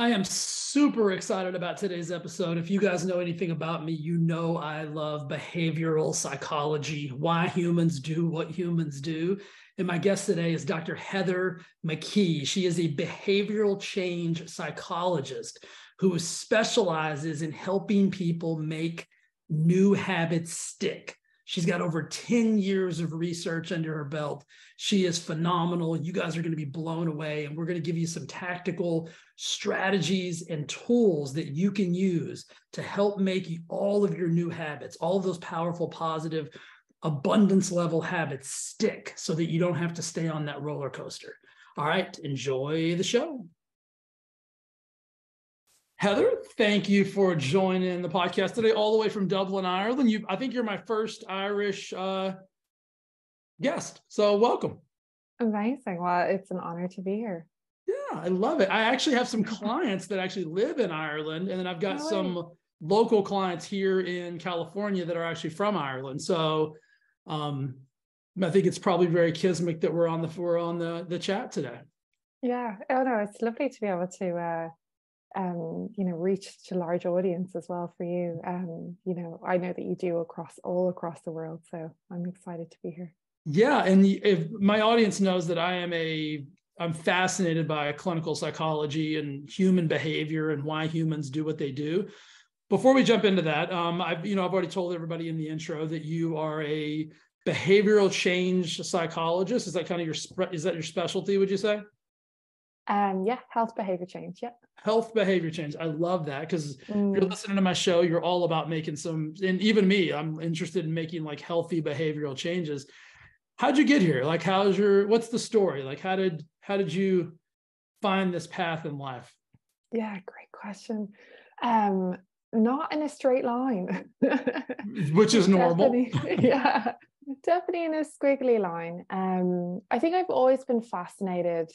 I am super excited about today's episode. If you guys know anything about me, you know I love behavioral psychology, why humans do what humans do. And my guest today is Dr. Heather McKee. She is a behavioral change psychologist who specializes in helping people make new habits stick. She's got over 10 years of research under her belt. She is phenomenal. You guys are going to be blown away. And we're going to give you some tactical strategies and tools that you can use to help make all of your new habits, all of those powerful, positive, abundance level habits stick so that you don't have to stay on that roller coaster. All right, enjoy the show. Heather, thank you for joining the podcast today, all the way from Dublin, Ireland. You, I think you're my first Irish uh, guest, so welcome. Amazing. Well, it's an honor to be here. Yeah, I love it. I actually have some clients that actually live in Ireland, and then I've got no some local clients here in California that are actually from Ireland. So, um, I think it's probably very kismic that we're on the we're on the the chat today. Yeah. Oh no, it's lovely to be able to. Uh um, you know, reach to large audience as well for you. Um, you know, I know that you do across all across the world, so I'm excited to be here. Yeah, and if my audience knows that I am a I'm fascinated by clinical psychology and human behavior and why humans do what they do. Before we jump into that, um, I've you know I've already told everybody in the intro that you are a behavioral change psychologist. Is that kind of your is that your specialty? Would you say? Um, yeah, health behavior change. Yeah. Health behavior change. I love that because mm. you're listening to my show, you're all about making some, and even me, I'm interested in making like healthy behavioral changes. How'd you get here? Like, how's your, what's the story? Like, how did, how did you find this path in life? Yeah, great question. Um, not in a straight line, which is normal. yeah, definitely in a squiggly line. Um, I think I've always been fascinated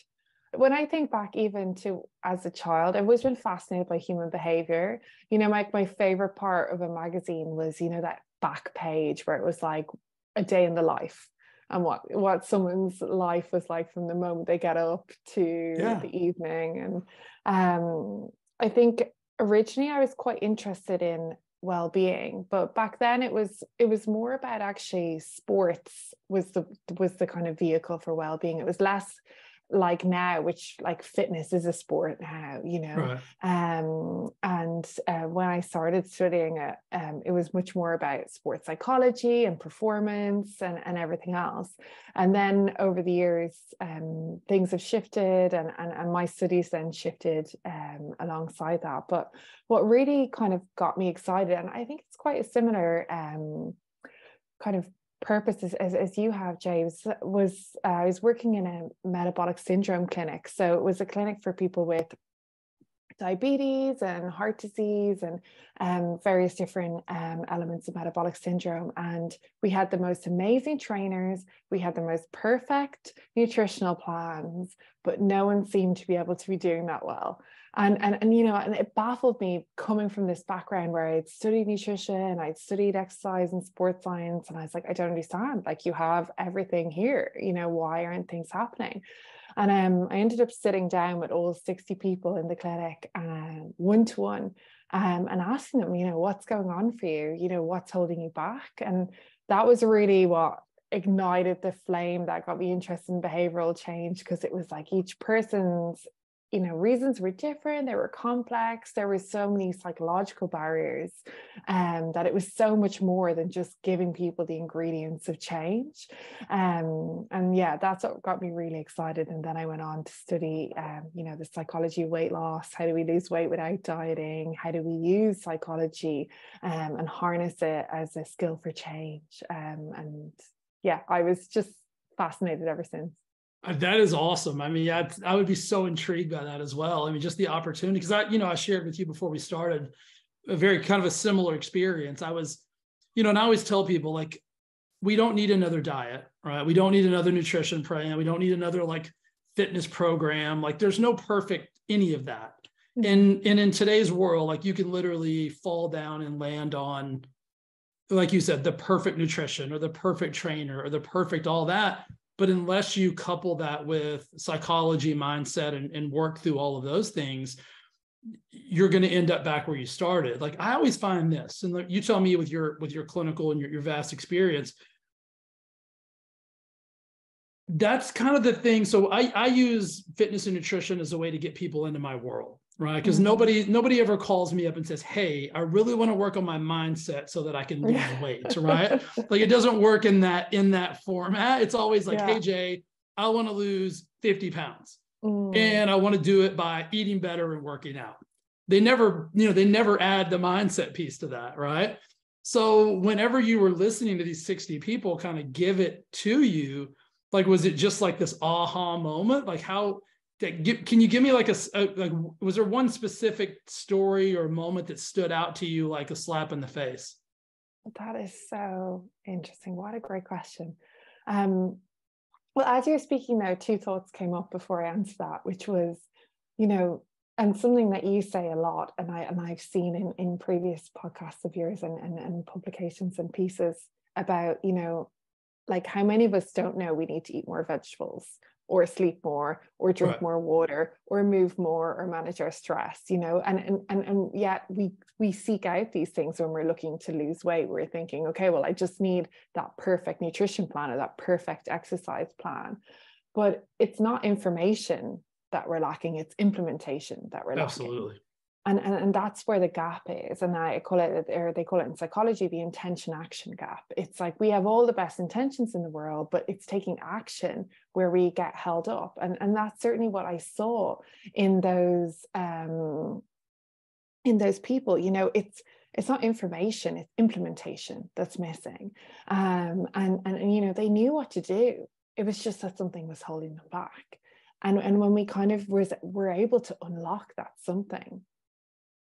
when I think back even to as a child, I've always been fascinated by human behavior. You know, like my favorite part of a magazine was, you know, that back page where it was like a day in the life and what what someone's life was like from the moment they get up to yeah. the evening. And um, I think originally I was quite interested in well-being but back then it was it was more about actually sports was the was the kind of vehicle for well-being it was less like now which like fitness is a sport now you know? Right. um and uh, when i started studying it um it was much more about sports psychology and performance and and everything else. And then over the years um things have shifted and and, and my studies then shifted um alongside that. But what really kind of got me excited and i think it's quite a similar um kind of purpose as, as, as you have james was uh, i was working in a metabolic syndrome clinic. So it was a clinic for people with diabetes and heart disease and um, various different um, elements of metabolic syndrome. And we had the most amazing trainers, we had the most perfect nutritional plans, but no one seemed to be able to be doing that well and and and you know and it baffled me coming from this background where I'd studied nutrition I'd studied exercise and sports science and I was like I don't understand. Like you have everything here. You know why aren't things happening? And um, I ended up sitting down with all 60 people in the clinic one to one and asking them you know what's going on for you? You know what's holding you back? And that was really what ignited the flame that got me interested in behavioral change because it was like each person's you know reasons were different they were complex there were so many psychological barriers um, that it was so much more than just giving people the ingredients of change. Um, and yeah that's what got me really excited and then i went on to study um, you know the psychology of weight loss how do we lose weight without dieting how do we use psychology um, and harness it as a skill for change um, and yeah i was just fascinated ever since that is awesome. I mean, yeah, I would be so intrigued by that as well. I mean, just the opportunity because I, you know, I shared with you before we started a very kind of a similar experience. I was, you know, and I always tell people like, we don't need another diet, right? We don't need another nutrition plan. We don't need another like fitness program. Like, there's no perfect any of that. Mm-hmm. And and in today's world, like you can literally fall down and land on, like you said, the perfect nutrition or the perfect trainer or the perfect all that but unless you couple that with psychology, mindset, and, and work through all of those things, you're going to end up back where you started. Like I always find this, and you tell me with your with your clinical and your, your vast experience, that's kind of the thing. So I, I use fitness and nutrition as a way to get people into my world, right? Because mm-hmm. nobody nobody ever calls me up and says, "Hey, I really want to work on my mindset so that I can lose weight," right? Like it doesn't work in that in that format. It's always like, yeah. "Hey, Jay, I want to lose 50 pounds, mm. and I want to do it by eating better and working out." They never, you know, they never add the mindset piece to that, right? So whenever you were listening to these 60 people kind of give it to you like was it just like this aha moment like how can you give me like a, a, like was there one specific story or moment that stood out to you like a slap in the face? That is so interesting. What a great question. Um well as you're speaking though two thoughts came up before i answer that which was you know and something that you say a lot and i and i've seen in in previous podcasts of yours and and, and publications and pieces about you know like how many of us don't know we need to eat more vegetables or sleep more or drink right. more water or move more or manage our stress you know and, and and and yet we we seek out these things when we're looking to lose weight. We're thinking okay well i just need that perfect nutrition plan or that perfect exercise plan. But it's not information that we're lacking it's implementation that we're lacking. Absolutely and, and and that's where the gap is and i call it or they call it in psychology the intention action gap. It's like we have all the best intentions in the world but it's taking action where we get held up. And and that's certainly what i saw in those um in those people. You know it's it's not information it's implementation that's missing. Um and and, and you know they knew what to do. It was just that something was holding them back. And and when we kind of was were able to unlock that something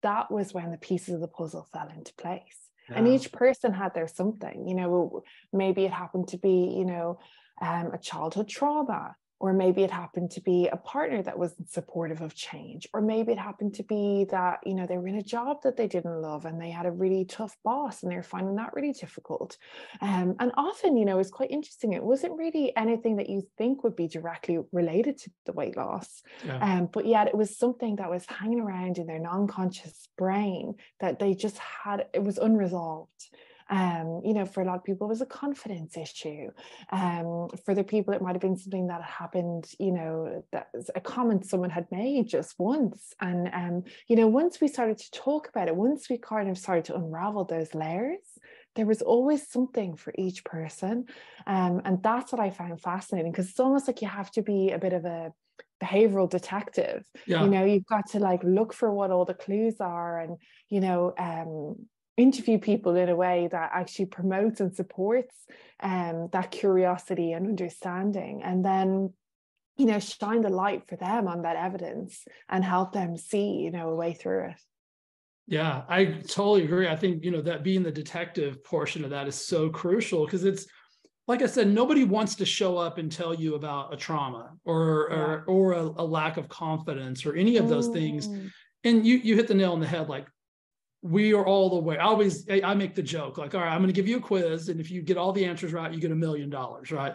that was when the pieces of the puzzle fell into place. Yeah. And each person had their something, you know, maybe it happened to be, you know, um, a childhood trauma or maybe it happened to be a partner that wasn't supportive of change or maybe it happened to be that you know they were in a job that they didn't love and they had a really tough boss and they're finding that really difficult um, and often you know it's quite interesting it wasn't really anything that you think would be directly related to the weight loss yeah. um, but yet it was something that was hanging around in their non-conscious brain that they just had it was unresolved um, you know, for a lot of people, it was a confidence issue. Um, for the people, it might have been something that happened, you know, that's a comment someone had made just once. And, um, you know, once we started to talk about it, once we kind of started to unravel those layers, there was always something for each person. Um, and that's what I found fascinating because it's almost like you have to be a bit of a behavioral detective yeah. you know you've got to like look for what all the clues are and you know um interview people in a way that actually promotes and supports um, that curiosity and understanding and then you know shine the light for them on that evidence and help them see you know a way through it yeah i totally agree i think you know that being the detective portion of that is so crucial because it's like i said nobody wants to show up and tell you about a trauma or yeah. or, or a, a, lack of confidence or any of those mm. things and you you hit the nail on the head like we are all the way. I always I make the joke like, all right, I'm going to give you a quiz, and if you get all the answers right, you get a million dollars. Right?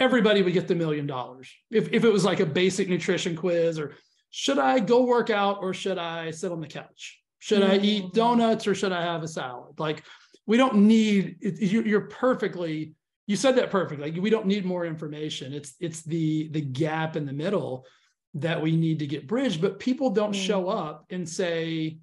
Everybody would get the million dollars if if it was like a basic nutrition quiz or should I go work out or should I sit on the couch? Should I eat mm. donuts or should I have a salad? Like we don't need you're perfectly you said that perfectly. Like we don't need more information. It's it's the the gap in the middle that we need to get bridged. But people don't show mm. up and say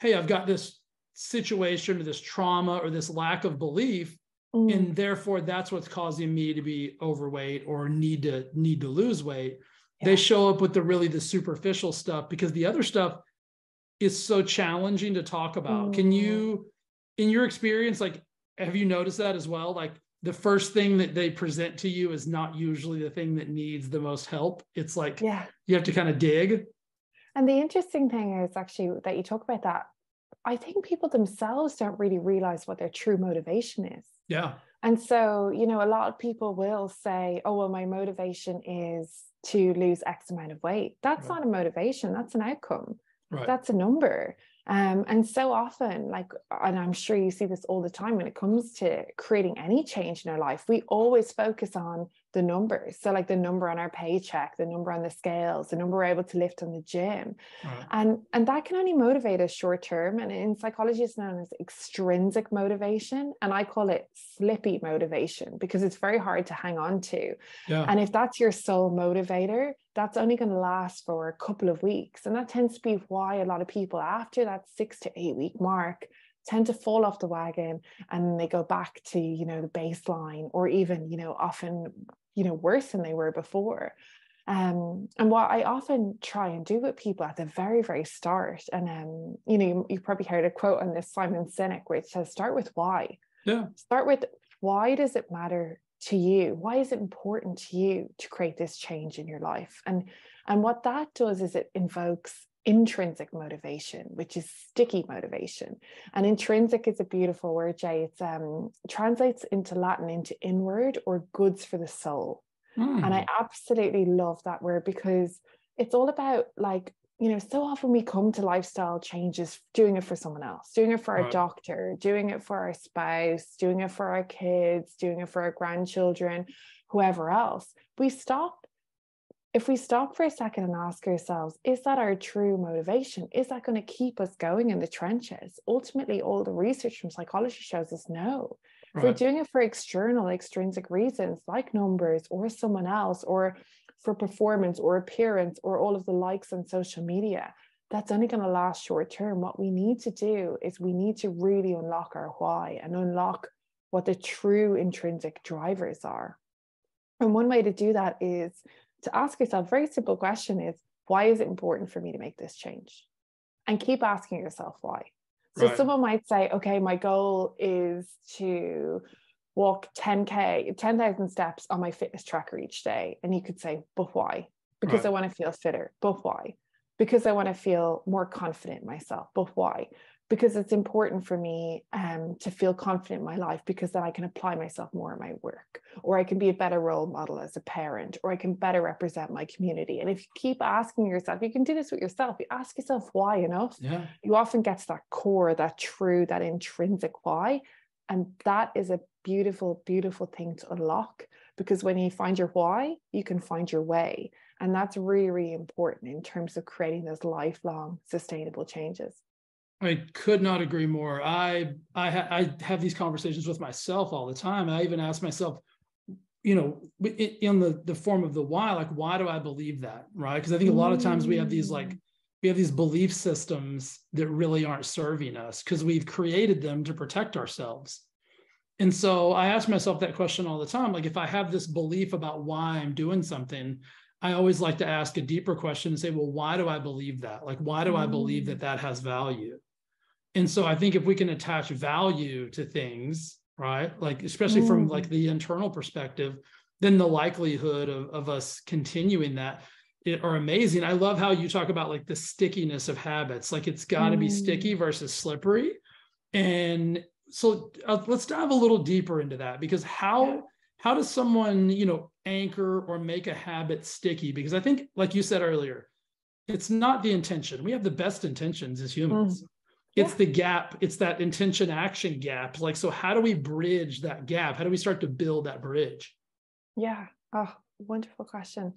hey, I've got this situation or this trauma or this lack of belief. Mm. And therefore that's what's causing me to be overweight or need to need to lose weight. Yeah. They show up with the really the superficial stuff because the other stuff is so challenging to talk about. Mm. Can you, in your experience, like have you noticed that as well? Like the first thing that they present to you is not usually the thing that needs the most help. It's like yeah. you have to kind of dig. And the interesting thing is actually that you talk about that. I think people themselves don't really realize what their true motivation is. Yeah. And so, you know, a lot of people will say, oh, well, my motivation is to lose X amount of weight. That's right. not a motivation, that's an outcome. Right. That's a number. Um, and so often, like, and I'm sure you see this all the time when it comes to creating any change in our life, we always focus on the numbers. So like the number on our paycheck, the number on the scales, the number we're able to lift on the gym. Right. And and that can only motivate us short term. And in psychology, it's known as extrinsic motivation. And I call it slippy motivation because it's very hard to hang on to. Yeah. And if that's your sole motivator, that's only going to last for a couple of weeks. And that tends to be why a lot of people after that six to eight week mark tend to fall off the wagon and they go back to you know the baseline or even you know often you know worse than they were before um, and what I often try and do with people at the very, very start, and um, you know, you, you probably heard a quote on this Simon Sinek, which says, "Start with why." Yeah. Start with why does it matter to you? Why is it important to you to create this change in your life? And and what that does is it invokes intrinsic motivation, which is sticky motivation. And intrinsic is a beautiful word, Jay. It um, translates into Latin into inward or goods for the soul. Mm. And I hmm. absolutely love that word because it's all about like, you know, so often we come to lifestyle changes doing it for someone else, doing it for our doctor, doing it for our spouse, doing it for our kids, doing it for our grandchildren, whoever else. We stop if we stop for a second and ask ourselves, is that our true motivation? Is that going to keep us going in the trenches? Ultimately, all the research from psychology shows us no. Right. If we're doing it for external, extrinsic reasons like numbers or someone else, or for performance or appearance, or all of the likes on social media, that's only going to last short term. What we need to do is we need to really unlock our why and unlock what the true intrinsic drivers are. And one way to do that is to ask yourself a very simple question is why is it important for me to make this change? And keep asking yourself why. So right. someone might say okay my goal is to walk 10k 10,000 steps on my fitness tracker each day. And you could say but why? Because right. i want to feel fitter but why? Because i want to feel more confident in myself but why because it's important for me um, to feel confident in my life because then I can apply myself more in my work, or I can be a better role model as a parent, or I can better represent my community. And if you keep asking yourself, you can do this with yourself. You ask yourself why enough, yeah. you often get to that core, that true, that intrinsic why. And that is a beautiful, beautiful thing to unlock because when you find your why, you can find your way. And that's really, really important in terms of creating those lifelong sustainable changes. I could not agree more. I I, ha- I have these conversations with myself all the time. I even ask myself, you know, in the the form of the why, like why do I believe that, right? Because I think a lot of times we have these like mm. we have these belief systems that really aren't serving us because we've created them to protect ourselves. And so I ask myself that question all the time. Like if I have this belief about why I'm doing something, I always like to ask a deeper question and say, well, why do I believe that? Like, why do I believe that mm. that has value? And so i think if we can attach value to things right like especially mm. from like the internal perspective then the likelihood of, of us continuing that it, are amazing. I love how you talk about like the stickiness of habits. Like it's got to mm. be sticky mm. versus slippery. And so uh, let's dive a little deeper into that because how how does someone you know anchor or make a habit sticky? Because i think like you said earlier it's not the intention. We have the best intentions as humans. Mm it's yeah. the gap it's that intention action gap. Like so how do we bridge that gap? How do we start to build that bridge? Yeah. Oh wonderful question.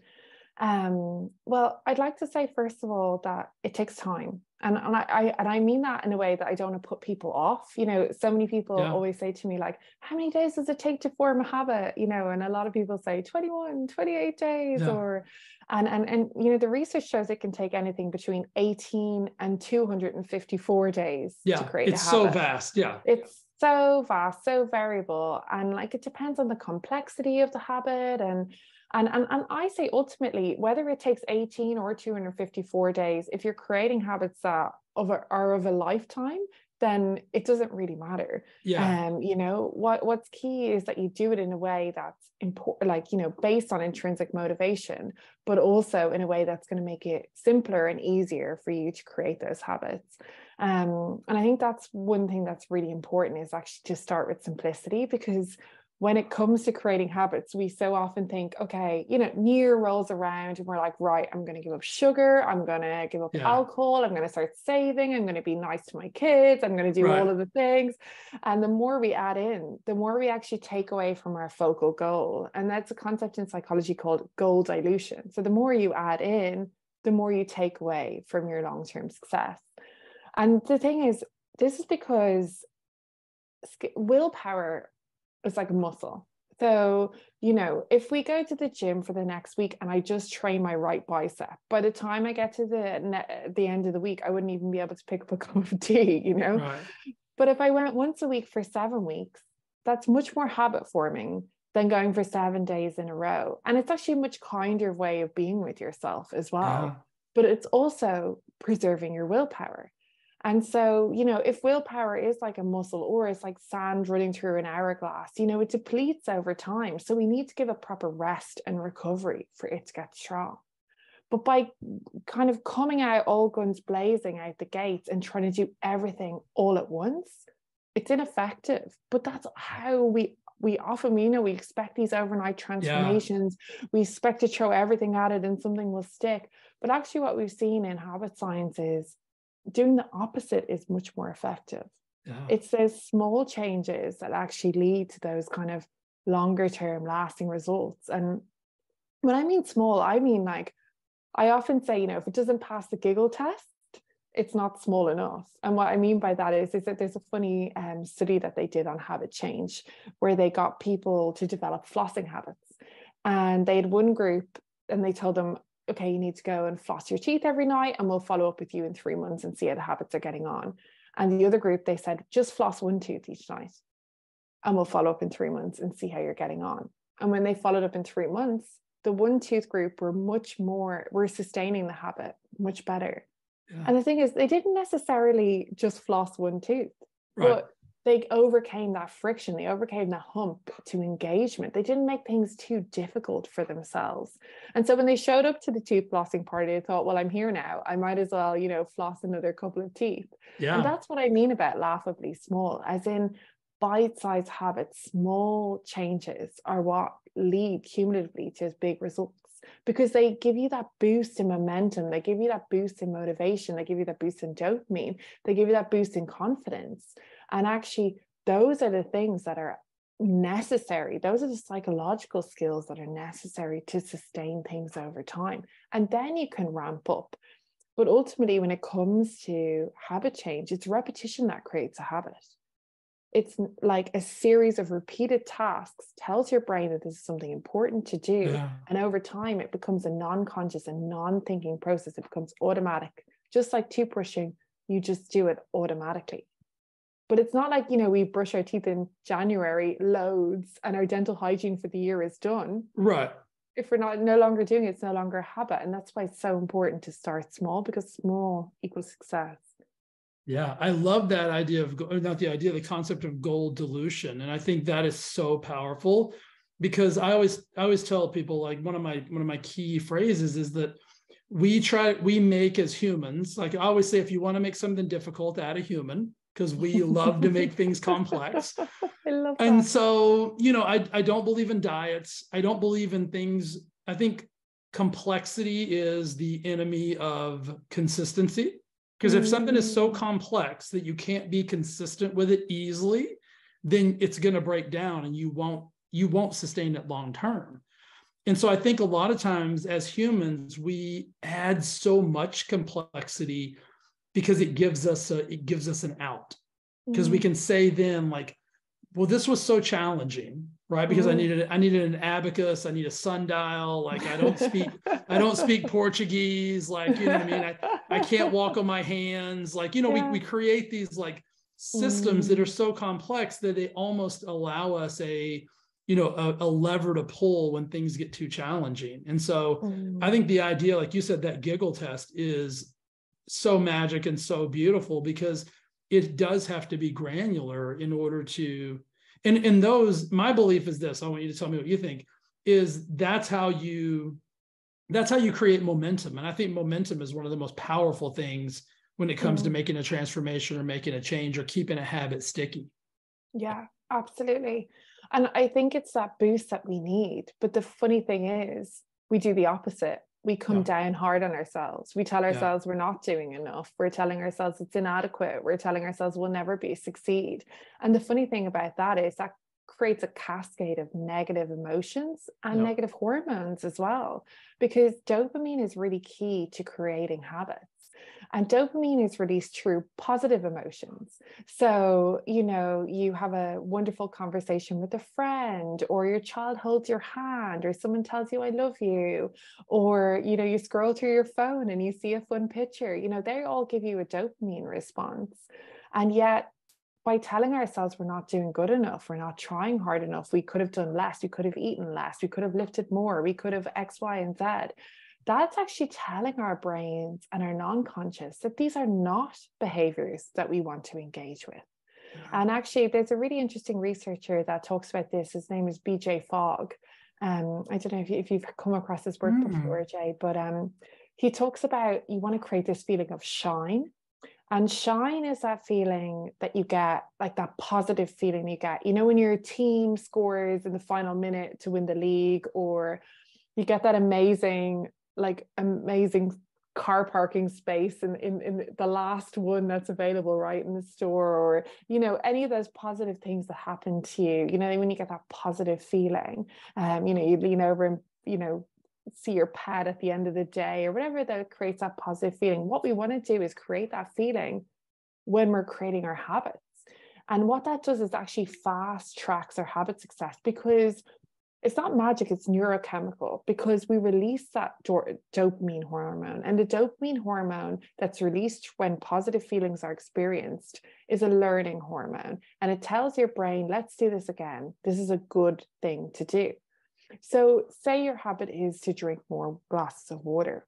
Um, well i'd like to say first of all that it takes time and, and I, I, and I mean that in a way that I don't want to put people off. You know, so many people yeah. always say to me, like, how many days does it take to form a habit? You know, and a lot of people say 21, 28 days, yeah. or and and and you know, the research shows it can take anything between 18 and 254 days yeah, to create it's so vast. Yeah. It's so vast, so variable. And like it depends on the complexity of the habit and and, and, and I say ultimately, whether it takes 18 or 254 days, if you're creating habits that of a, are of a lifetime, then it doesn't really matter. Yeah. Um, you know, what what's key is that you do it in a way that's important, like, you know, based on intrinsic motivation, but also in a way that's going to make it simpler and easier for you to create those habits. Um, and I think that's one thing that's really important is actually to start with simplicity because when it comes to creating habits, we so often think, okay, you know, New Year rolls around and we're like, right, I'm going to give up sugar. I'm going to give up yeah. alcohol. I'm going to start saving. I'm going to be nice to my kids. I'm going to do right. all of the things. And the more we add in, the more we actually take away from our focal goal. And that's a concept in psychology called goal dilution. So the more you add in, the more you take away from your long term success. And the thing is, this is because willpower it's like a muscle. So, you know, if we go to the gym for the next week and I just train my right bicep, by the time I get to the ne- the end of the week, I wouldn't even be able to pick up a cup of tea, you know. Right. But if I went once a week for seven weeks, that's much more habit forming than going for seven days in a row. And it's actually a much kinder way of being with yourself as well. Yeah. But it's also preserving your willpower. And so, you know, if willpower is like a muscle or it's like sand running through an hourglass, you know, it depletes over time. So we need to give it proper rest and recovery for it to get strong. But by kind of coming out all guns blazing out the gates and trying to do everything all at once, it's ineffective. But that's how we we often you know we expect these overnight transformations yeah. we expect to throw everything at it and something will stick but actually what we've seen in habit science is doing the opposite is much more effective. Yeah. It's those small changes that actually lead to those kind of longer term lasting results. And when I mean small, I mean like I often say, you know, if it doesn't pass the giggle test, it's not small enough. And what I mean by that is, is that there's a funny um, study that they did on habit change where they got people to develop flossing habits. And they had one group and they told them, okay, you need to go and floss your teeth every night, and we'll follow up with you in three months and see how the habits are getting on. And the other group, they said, just floss one tooth each night, and we'll follow up in three months and see how you're getting on. And when they followed up in three months, the one tooth group were much more, were sustaining the habit much better. Yeah. And the thing is, they didn't necessarily just floss one tooth, right. but they overcame that friction they overcame that hump to engagement. They didn't make things too difficult for themselves. And so when they showed up to the tooth flossing party they thought well i'm here now. I might as well you know floss another couple of teeth. Yeah. and that's what i mean about laughably small as in bite-sized habits small changes are what lead cumulatively to big results because they give you that boost in momentum they give you that boost in motivation they give you that boost in dopamine they give you that boost in confidence and actually, those are the things that are necessary. Those are the psychological skills that are necessary to sustain things over time. And then you can ramp up. But ultimately, when it comes to habit change, it's repetition that creates a habit. It's like a series of repeated tasks tells your brain that this is something important to do. Yeah. And over time, it becomes a non conscious and non thinking process. It becomes automatic. Just like toothbrushing, you just do it automatically. But it's not like, you know, we brush our teeth in January loads and our dental hygiene for the year is done. Right. If we're not no longer doing it, it's no longer a habit. And that's why it's so important to start small because small equals success. Yeah, I love that idea of not the idea, the concept of goal dilution, and I think that is so powerful because I always I always tell people like one of my one of my key phrases is that we try we make as humans like I always say if you want to make something difficult, add a human because we love to make things complex. I love that. And so, you know, I, I don't believe in diets. I don't believe in things. I think complexity is the enemy of consistency. Because if something is so mm. complex that you can't be consistent with it easily, then it's going to break down and you won't you won't sustain it long term. And so I think a lot of times as humans, we add so much complexity because it gives us a, it gives us an out because mm-hmm. we can say then like well this was so challenging right because mm-hmm. i needed i needed an abacus i need a sundial like i don't speak i don't speak portuguese like you know what i mean i, I can't walk on my hands like you know yeah. we, we create these like systems mm-hmm. that are so complex that they almost allow us a you know a, a, lever to pull when things get too challenging and so i mm. think the idea like you said that giggle test is so magic and so beautiful because it does have to be granular in order to and in those my belief is this i want you to tell me what you think is that's how you that's how you create momentum and i think momentum is one of the most powerful things when it comes mm-hmm. to making a transformation or making a change or keeping a habit sticky yeah absolutely And I think it's that boost that we need. But the funny thing is, we do the opposite. We come yeah. down hard on ourselves. We tell ourselves yeah. we're not doing enough. We're telling ourselves it's inadequate. We're telling ourselves we'll never be succeed. And the funny thing about that is that creates a cascade of negative emotions and yep. negative hormones as well because dopamine is really key to creating habits and dopamine is released through positive emotions. So, you know, you have a wonderful conversation with a friend, or your child holds your hand, or someone tells you, I love you, or, you know, you scroll through your phone and you see a fun picture. You know, they all give you a dopamine response. And yet, by telling ourselves we're not doing good enough, we're not trying hard enough, we could have done less, we could have eaten less, we could have lifted more, we could have X, Y, and Z that's actually telling our brains and our non-conscious that these are not behaviors that we want to engage with. And actually there's a really interesting researcher that talks about this. His name is bj fogg. Um, i don't know if, you, if you've come across his work mm. before jay but um, he talks about you want to create this feeling of shine. And shine is that feeling that you get, like that positive feeling you get. You know, when your team scores in the final minute to win the league, or you get that amazing like amazing car parking space in, in, in the last one that's available right in the store or you know any of those positive things that happen to you you know when you get that positive feeling um you know you lean over and you know see your pet at the end of the day or whatever that creates that positive feeling what we want to do is create that feeling when we're creating our habits. And what that does is actually fast tracks our habit success because it's not magic, it's neurochemical because we release that do- dopamine hormone. And the dopamine hormone that's released when positive feelings are experienced is a learning hormone. And it tells your brain, let's do this again. This is a good thing to do. So, say your habit is to drink more glasses of water.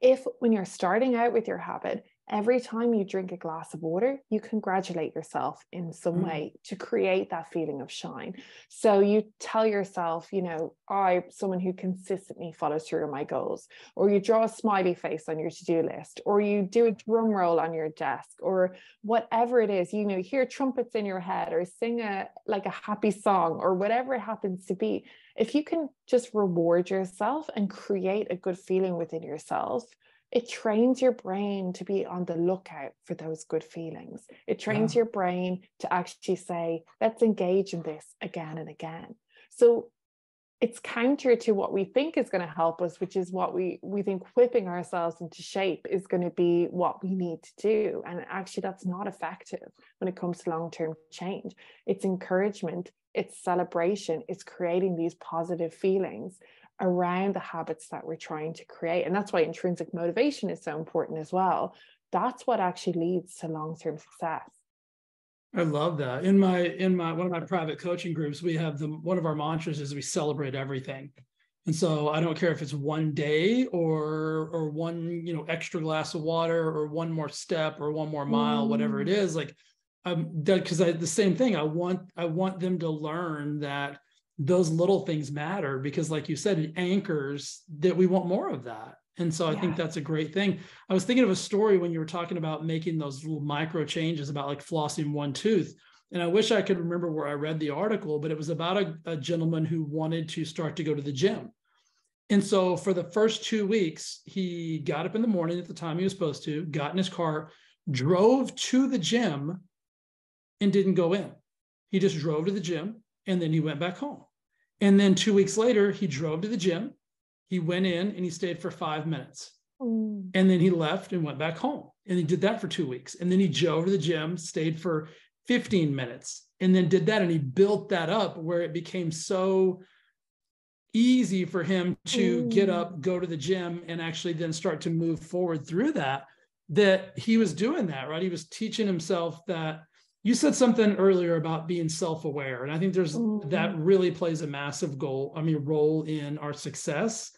If when you're starting out with your habit, every time you drink a glass of water, you congratulate yourself in some mm. way to create that feeling of shine. So you tell yourself, you know, I'm someone who consistently follows through on my goals, or you draw a smiley face on your to do list, or you do a drum roll on your desk, or whatever it is, you know, hear trumpets in your head, or sing a like a happy song, or whatever it happens to be. If you can just reward yourself and create a good feeling within yourself, it trains your brain to be on the lookout for those good feelings. It trains your brain to actually say, let's engage in this again and again. So it's counter to what we think is going to help us, which is what we we think whipping ourselves into shape is going to be what we need to do. And actually, that's not effective when it comes to long-term change. It's encouragement, it's celebration, it's creating these positive feelings around the habits that we're trying to create. And that's why intrinsic motivation is so important as well. That's what actually leads to long-term success. I love that. In my in my one of my private coaching groups, we have the one of our mantras is we celebrate everything. And so I don't care if it's one day or or one, you know, extra glass of water or one more step or one more mile, mm. whatever it is, mm. is. Like um because I the same thing. I want I want them to learn that those little things matter because like you said it anchors that we want more of that. And so i yeah. think that's a great thing. I was thinking of a story when you were talking about making those little micro changes about like flossing one tooth. And i wish i could remember where i read the article but it was about a, a gentleman who wanted to start to go to the gym. And so for the first two weeks he got up in the morning at the time he was supposed to got in his car drove to the gym and didn't go in. He just drove to the gym and then he went back home and then two weeks later, he drove to the gym. He went in and he stayed for five minutes. Mm. And then he left and went back home. And he did that for two weeks. And then he drove to the gym, stayed for 15 minutes, and then did that. And he built that up where it became so easy for him to mm. get up, go to the gym, and actually then start to move forward through that. That he was doing that, right? He was teaching himself that you said something earlier about being self-aware and i think there's mm-hmm. that really plays a massive goal i mean role in our success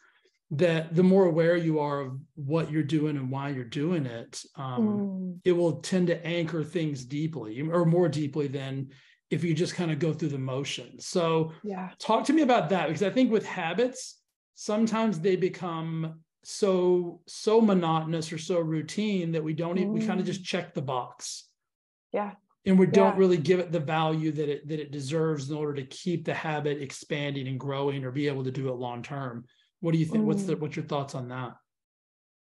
that the more aware you are of what you're doing and why you're doing it um, mm. it will tend to anchor things deeply or more deeply than if you just kind of go through the motions so yeah talk to me about that because i think with habits sometimes they become so so monotonous or so routine that we don't mm. even, we kind of just check the box yeah and we don't really give it the value that it that it deserves in order to keep the habit expanding and growing or be able to do it long term what do you think mm. what's the mm. what's your thoughts on that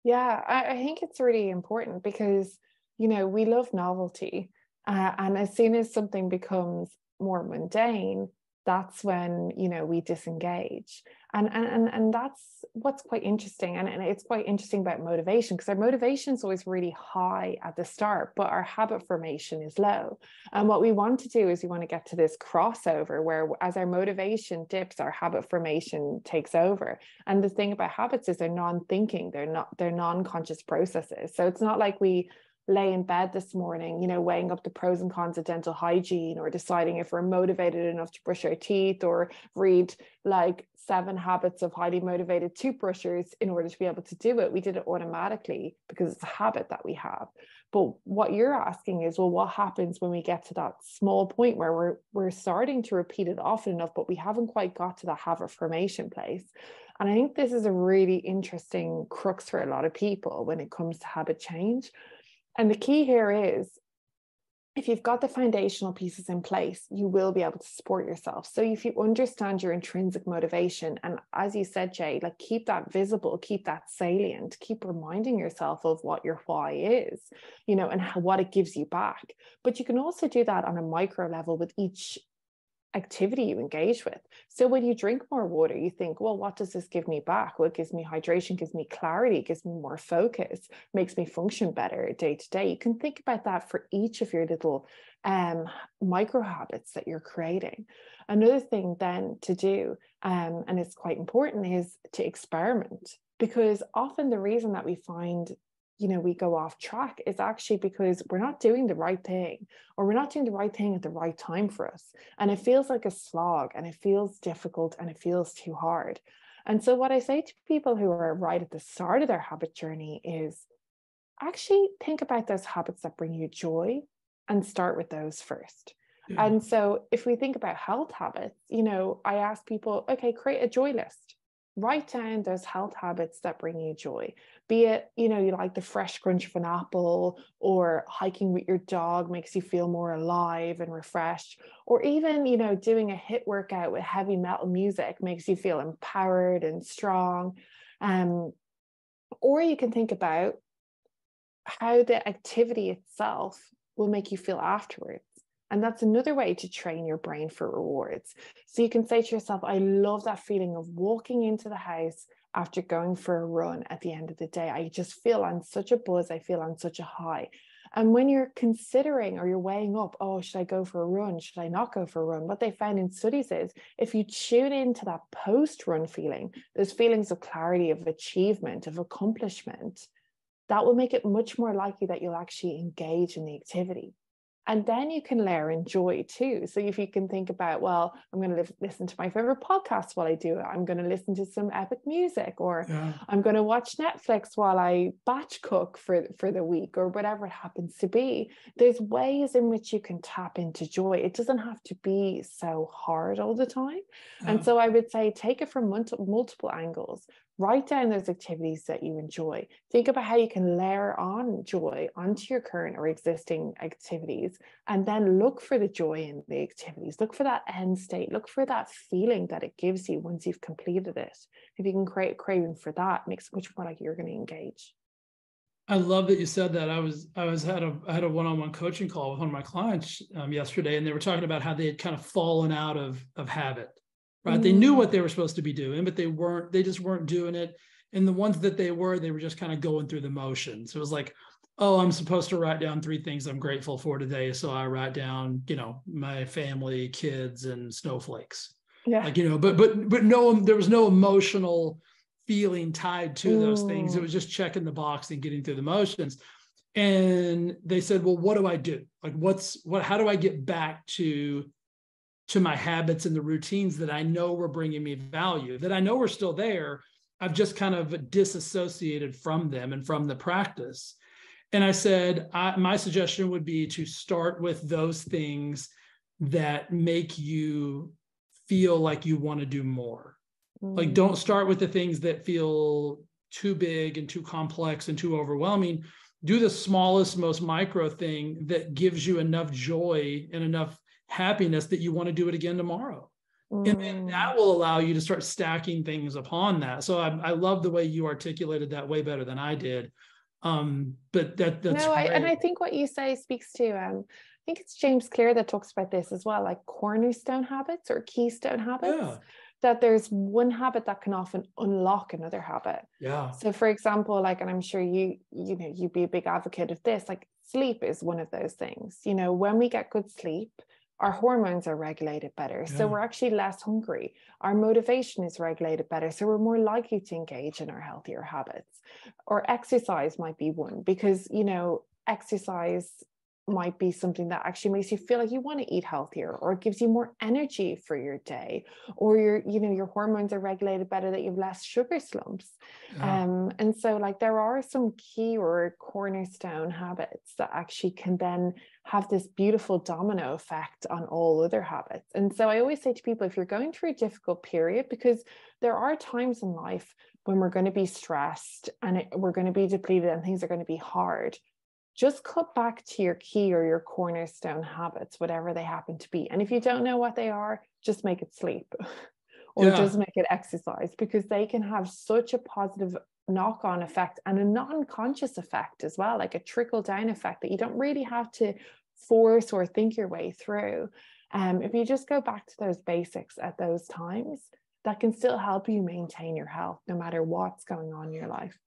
yeah I, I, think it's really important because you know we love novelty uh, and as soon as something becomes more mundane that's when you know we disengage and and and, that's what's quite interesting. And, and it's quite interesting about motivation because our motivation is always really high at the start but our habit formation is low. And what we want to do is we want to get to this crossover where as our motivation dips our habit formation takes over. And the thing about habits is they're non-thinking they're not they're non-conscious processes. So it's not like we lay in bed this morning, you know, weighing up the pros and cons of dental hygiene or deciding if we're motivated enough to brush our teeth or read like seven habits of highly motivated toothbrushers in order to be able to do it. We did it automatically because it's a habit that we have. But what you're asking is, well, what happens when we get to that small point where we're we're starting to repeat it often enough, but we haven't quite got to that habit formation place? And I think this is a really interesting crux for a lot of people when it comes to habit change and the key here is if you've got the foundational pieces in place, you will be able to support yourself. So if you understand your intrinsic motivation, and as you said, Jay, like keep that visible, keep that salient, keep reminding yourself of what your why is, you know, and how, what it gives you back. But you can also do that on a micro level with each activity you engage with. So when you drink more water, you think, well, what does this give me back? Well, it gives me hydration, gives me clarity, gives me more focus, makes me function better day to day. You can think about that for each of your little um, micro habits that you're creating. Another thing then to do, um, and it's quite important, is to experiment because often the reason that we find you know we go off track is actually because we're not doing the right thing or we're not doing the right thing at the right time for us. And it feels like a slog and it feels difficult and it feels too hard. And so what i say to people who are right at the start of their habit journey is actually think about those habits that bring you joy and start with those first. Yeah. and so if we think about health habits you know i ask people okay create a joy list write down those health habits that bring you joy. Be it you know you like the fresh crunch of an apple or hiking with your dog makes you feel more alive and refreshed or even you know doing a HIIT workout with heavy metal music makes you feel empowered and strong. Um, or you can think about how the activity itself will make you feel afterwards and that's another way to train your brain for rewards. So you can say to yourself, I love that feeling of walking into the house after going for a run at the end of the day. I just feel on such a buzz, I feel on such a high. And when you're considering or you're weighing up, oh, should I go for a run? Should I not go for a run? What they found in studies is if you tune into that post run feeling, those feelings of clarity, of achievement, of accomplishment, that will make it much more likely that you'll actually engage in the activity. And then you can layer in joy too. So if you can think about, well, I'm going to listen to my favorite podcast while I do it. I'm going to listen to some epic music, or yeah. I'm going to watch Netflix while I batch cook for, for the week, or whatever it happens to be. There's ways in which you can tap into joy. It doesn't have to be so hard all the time. Yeah. And so I would say take it from multiple angles write down those activities that you enjoy. Think about how you can layer on joy onto your current or existing activities, and then look for the joy in the activities. Look for that end state. Look for that feeling that it gives you once you've completed it. If you can create a craving for that, it makes it much more like you're going to engage. I love that you said that. I was I was had a I had a one-on-one coaching call with one of my clients um, yesterday, and they were talking about how they had kind of fallen out of of habit right? Mm. They knew what they were supposed to be doing, but they weren't, they just weren't doing it. And the ones that they were, they were just kind of going through the motions. It was like, oh, I'm supposed to write down three things I'm grateful for today. So I write down, you know, my family, kids, and snowflakes. Yeah. Like, you know, but but but no, there was no emotional feeling tied to those things. It was just checking the box and getting through the motions. And they said, well, what do I do? Like, what's what? How do I get back to to my habits and the routines that I know were bringing me value, that I know were still there. I've just kind of disassociated from them and from the practice. And I said, I, my suggestion would be to start with those things that make you feel like you want to do more. Mm-hmm. Like, don't start with the things that feel too big and too complex and too overwhelming. do the smallest, most micro thing that gives you enough joy and enough happiness that you want to do it again tomorrow. Mm. And then that mm. will allow you to start stacking things upon that. So I, I love the way you articulated that way better than I did. Um, but that that's no, I, and I think what you say speaks to um, I think it's James Clear that talks about this as well, like cornerstone habits or keystone habits. Yeah that there's one habit that can often unlock another habit. Yeah. So for example, like, and I'm sure you, you know, you'd be a big advocate of this, like sleep is one of those things. You know, when we get good sleep, our hormones are regulated better. Yeah. So we're actually less hungry. Our motivation is regulated better. So we're more likely to engage in our healthier habits. Or exercise might be one because, you know, exercise might be something that actually makes you feel like you want to eat healthier or it gives you more energy for your day or your you know your hormones are regulated better that you have less sugar slumps yeah. um and so like there are some key or cornerstone habits that actually can then have this beautiful domino effect on all other habits and so i always say to people if you're going through a difficult period because there are times in life when we're going to be stressed and it, we're going to be depleted and things are going to be hard just cut back to your key or your cornerstone habits, whatever they happen to be. And if you don't know what they are, just make it sleep or yeah. just make it exercise because they can have such a positive knock on effect and a non conscious effect as well, like a trickle down effect that you don't really have to force or think your way through. Um, if you just go back to those basics at those times, that can still help you maintain your health no matter what's going on in your life.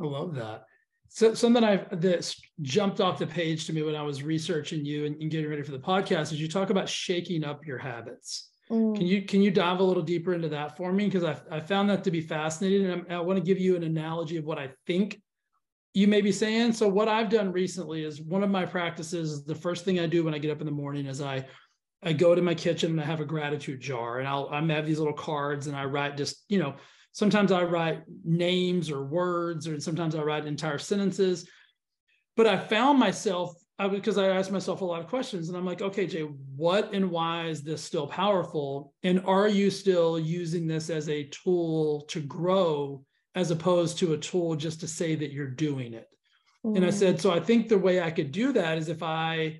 I love that. So something I've that jumped off the page to me when I was researching you and, and getting ready for the podcast is you talk about shaking up your habits. Mm. Can you can you dive a little deeper into that for me? Because I, I found that to be fascinating, and I, I want to give you an analogy of what I think you may be saying. So what I've done recently is one of my practices. The first thing I do when I get up in the morning is I I go to my kitchen and I have a gratitude jar, and I'll I have these little cards, and I write just you know Sometimes I write names or words, or sometimes I write entire sentences. But I found myself, I because I asked myself a lot of questions, and I'm like, okay, Jay, what and why is this still powerful? And are you still using this as a tool to grow as opposed to a tool just to say that you're doing it? Mm-hmm. And I said, mm. so I think the way I could do that is if I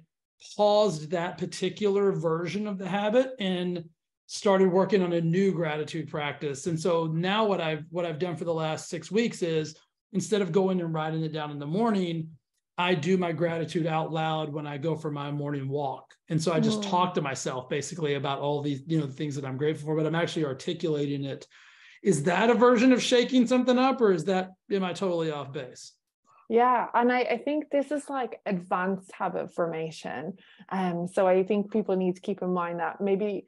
paused that particular version of the habit and started working on a new gratitude practice. And so now what I've what I've done for the last 6 weeks is instead of going and writing it down in the morning, I do my gratitude out loud when I go for my morning walk. And so I just mm. talk to myself basically about all these, you know, the things that I'm grateful for, but I'm actually articulating it. Is that a version of shaking something up or is that am I totally off base? Yeah, and I, I think this is like advanced habit formation. Um, so I think people need to keep in mind that maybe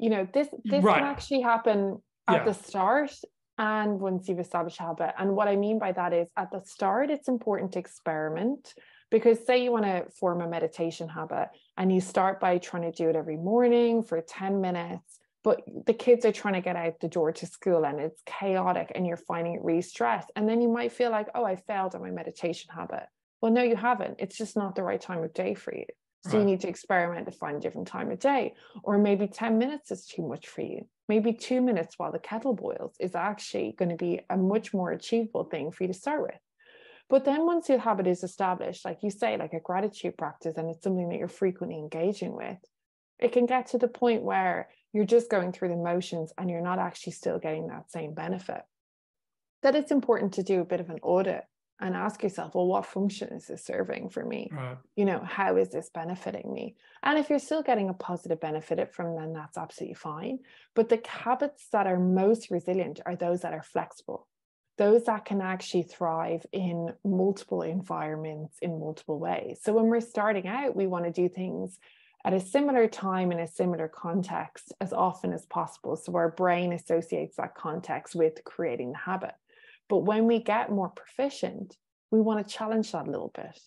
you know this this right. can actually happen at yeah. the start and once you've established habit. And what i mean by that is at the start it's important to experiment because say you want to form a meditation habit and you start by trying to do it every morning for 10 minutes but the kids are trying to get out the door to school and it's chaotic and you're finding it really stressed and then you might feel like oh i failed at my meditation habit. Well no you haven't. It's just not the right time of day for you so right. you need to experiment to find a different time of day. Or maybe 10 minutes is too much for you. Maybe two minutes while the kettle boils is actually going to be a much more achievable thing for you to start with. But then once your habit is established, like you say, like a gratitude practice, and it's something that you're frequently engaging with, it can get to the point where you're just going through the motions and you're not actually still getting that same benefit. That it's important to do a bit of an audit and ask yourself, well, what function is this serving for me? Right. You know, how is this benefiting me? And if you're still getting a positive benefit from, then that's absolutely fine. But the habits that are most resilient are those that are flexible, those that can actually thrive in multiple environments in multiple ways. So when we're starting out, we want to do things at a similar time in a similar context as often as possible. So our brain associates that context with creating the habit. But when we get more proficient, we want to challenge that a little bit.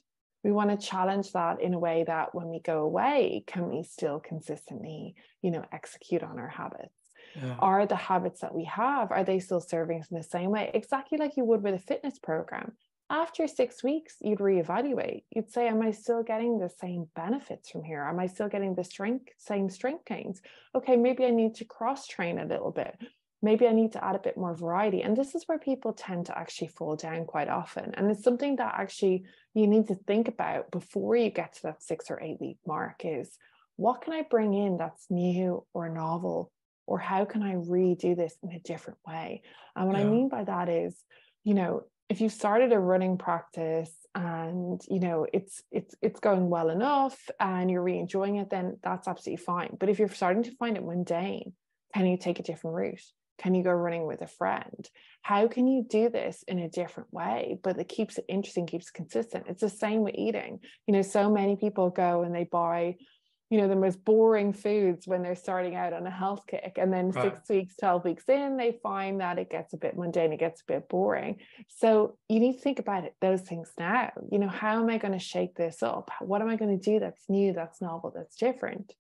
We want to challenge that in a way that when we go away, can we still consistently, you know, execute on our habits? Yeah. Are the habits that we have, are they still serving us in the same way? Exactly like you would with a fitness program. After six weeks, you'd reevaluate. You'd say, Am I still getting the same benefits from here? Am I still getting the strength, same strength gains? Okay, maybe I need to cross train a little bit maybe I need to add a bit more variety. And this is where people tend to actually fall down quite often. And it's something that actually you need to think about before you get to that six or eight week mark is what can I bring in that's new or novel? Or how can I redo this in a different way? And what yeah. I mean by that is, you know, if you started a running practice and you know it's it's it's going well enough and you're really enjoying it then that's absolutely fine but if you're starting to find it mundane can you take a different route can you go running with a friend? How can you do this in a different way but it keeps it interesting keeps it consistent? It's the same with eating. You know so many people go and they buy you know the most boring foods when they're starting out on a health kick and then right. six weeks 12 weeks in they find that it gets a bit mundane it gets a bit boring. So you need to think about it those things now. You know how am i going to shake this up? What am i going to do that's new that's novel that's different?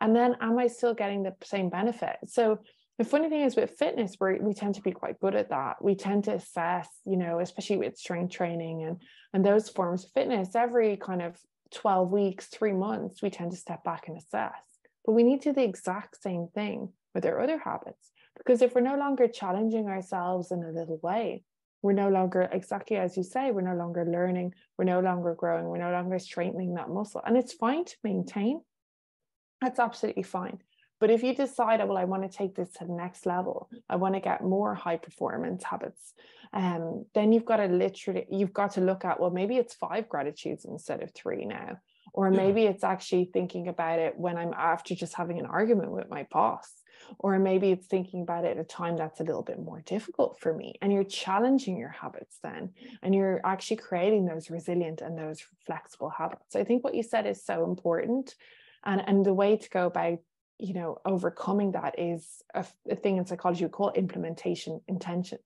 And then am i still getting the same benefit? So the funny thing is with fitness we we tend to be quite good at that we tend to assess you know especially with strength training and and those forms of fitness every kind of 12 weeks, three months, we tend to step back and assess. But we need to do the exact same thing with our other habits. Because if we're no longer challenging ourselves in a little way, we're no longer, exactly as you say, we're no longer learning, we're no longer growing, we're no longer strengthening that muscle. And it's fine to maintain. That's absolutely fine. But if you decide, well, I want to take this to the next level, I want to get more high performance habits, um, then you've got to literally, you've got to look at, well, maybe it's five gratitudes instead of three now. Or maybe yeah. it's actually thinking about it when I'm after just having an argument with my boss. Or maybe it's thinking about it at a time that's a little bit more difficult for me. And you're challenging your habits then, and you're actually creating those resilient and those flexible habits. I think what you said is so important. And, and the way to go about you know overcoming that is a, a thing in psychology we call implementation intentions.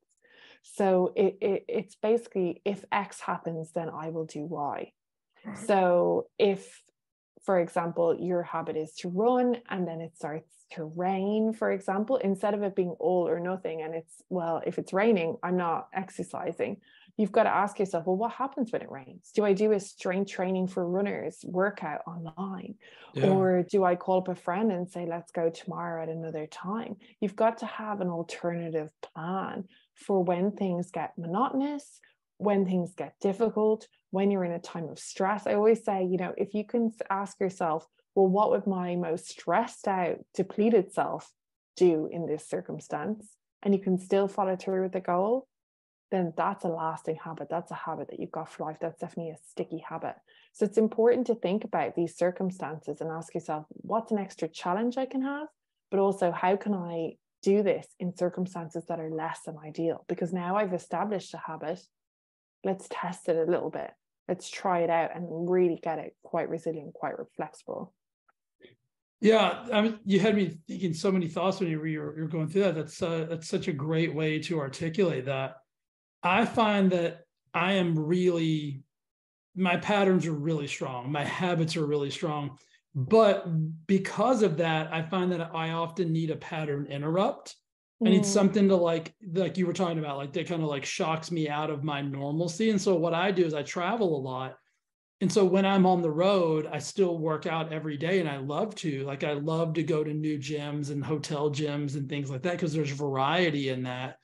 So it, it, it's basically if x happens then i will do y. So if for example your habit is to run and then it starts to rain for example instead of it being all or nothing and it's well if it's raining i'm not exercising you've got to ask yourself, well, what happens when it rains? Do I do a strength training for runners workout online? Yeah. Or do I call up a friend and say, let's go tomorrow at another time? You've got to have an alternative plan for when things get monotonous, when things get difficult, when you're in a time of stress. I always say, you know, if you can ask yourself, well, what would my most stressed out, depleted self do in this circumstance? And you can still follow through with the goal then that's a lasting habit. That's a habit that you've got for life. That's definitely a sticky habit. So it's important to think about these circumstances and ask yourself, what's an extra challenge I can have? But also, how can I do this in circumstances that are less than ideal? Because now I've established a habit. Let's test it a little bit. Let's try it out and really get it quite resilient, quite flexible. Yeah, I mean, you had me thinking so many thoughts when you were, you were going through that. That's uh, that's such a great way to articulate that. I find that I am really, my patterns are really strong. My habits are really strong. But because of that, I find that I often need a pattern interrupt. Mm. I need something to like, like you were talking about, like that kind of like shocks me out of my normalcy. And so what I do is I travel a lot. And so when I'm on the road, I still work out every day and I love to. Like I love to go to new gyms and hotel gyms and things like that because there's variety in that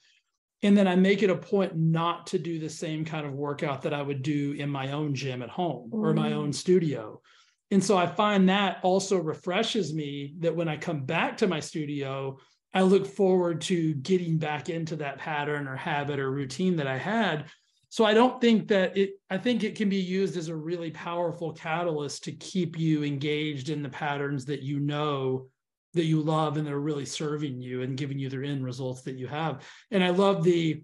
and then I make it a point not to do the same kind of workout that I would do in my own gym at home mm. or my own studio. And so I find that also refreshes me that when I come back to my studio, I look forward to getting back into that pattern or habit or routine that I had. So I don't think that it, I think it can be used as a really powerful catalyst to keep you engaged in the patterns that you know that you love and that are really serving you and giving you the end results that you have. And I love the